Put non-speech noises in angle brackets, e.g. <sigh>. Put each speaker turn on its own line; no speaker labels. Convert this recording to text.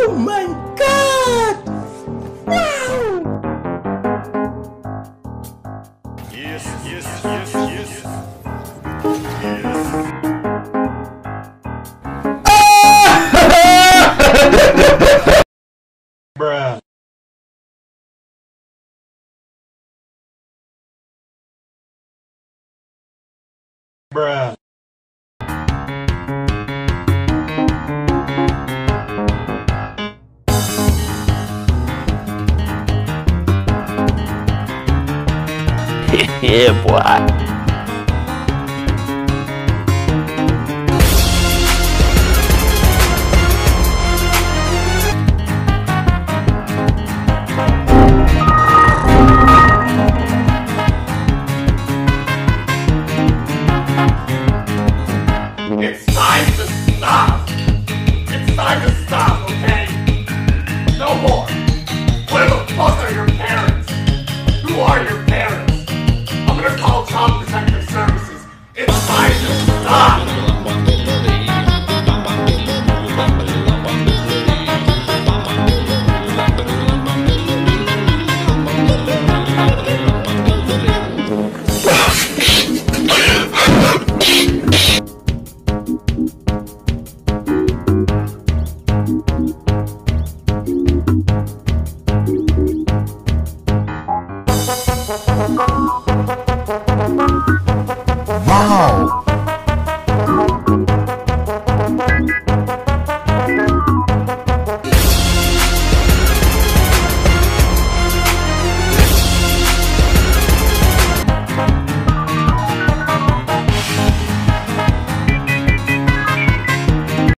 Oh my god! Wow!
Yes, yes, yes, yes. Yes. <laughs> Bruh. Bruh. <laughs>
yeah, boy. Wow.